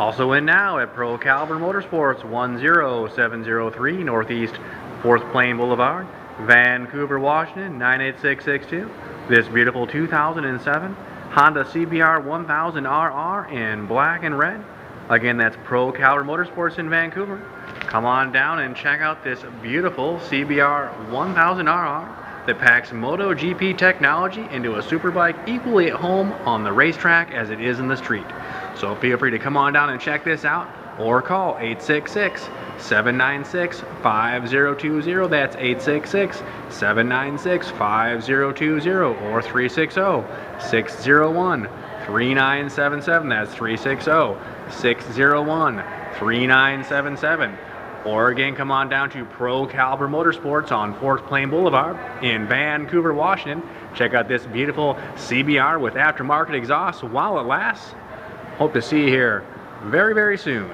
Also in now at Pro Caliber Motorsports, 10703 Northeast 4th Plain Boulevard, Vancouver, Washington, 98662. This beautiful 2007 Honda CBR 1000RR in black and red. Again, that's Pro Caliber Motorsports in Vancouver. Come on down and check out this beautiful CBR 1000RR that packs MotoGP technology into a superbike equally at home on the racetrack as it is in the street. So feel free to come on down and check this out or call 866 796 5020. That's 866 796 5020 or 360 601 3977. That's 360 601 3977. Or again, come on down to Pro Caliber Motorsports on 4th Plain Boulevard in Vancouver, Washington. Check out this beautiful CBR with aftermarket exhaust while it lasts. Hope to see you here very, very soon.